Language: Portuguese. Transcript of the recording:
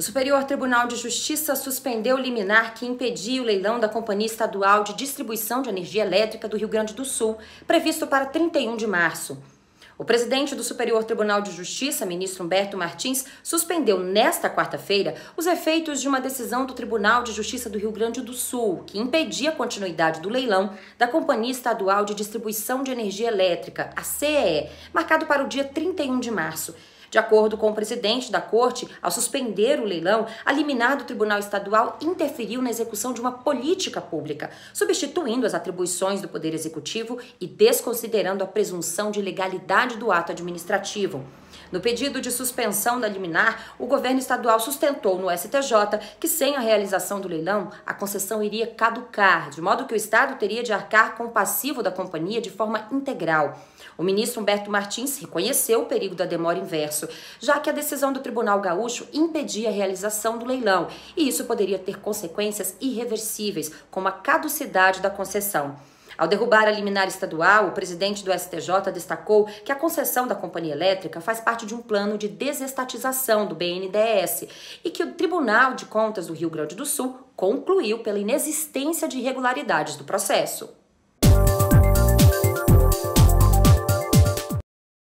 O Superior Tribunal de Justiça suspendeu o liminar que impedia o leilão da Companhia Estadual de Distribuição de Energia Elétrica do Rio Grande do Sul, previsto para 31 de março. O presidente do Superior Tribunal de Justiça, ministro Humberto Martins, suspendeu nesta quarta-feira os efeitos de uma decisão do Tribunal de Justiça do Rio Grande do Sul, que impedia a continuidade do leilão da Companhia Estadual de Distribuição de Energia Elétrica, a CEE, marcado para o dia 31 de março. De acordo com o presidente da corte, ao suspender o leilão, a liminar do Tribunal Estadual interferiu na execução de uma política pública, substituindo as atribuições do Poder Executivo e desconsiderando a presunção de legalidade do ato administrativo. No pedido de suspensão da liminar, o governo estadual sustentou no STJ que, sem a realização do leilão, a concessão iria caducar, de modo que o Estado teria de arcar com o passivo da companhia de forma integral. O ministro Humberto Martins reconheceu o perigo da demora inverso, já que a decisão do Tribunal Gaúcho impedia a realização do leilão, e isso poderia ter consequências irreversíveis, como a caducidade da concessão. Ao derrubar a liminar estadual, o presidente do STJ destacou que a concessão da companhia elétrica faz parte de um plano de desestatização do BNDES e que o Tribunal de Contas do Rio Grande do Sul concluiu pela inexistência de irregularidades do processo.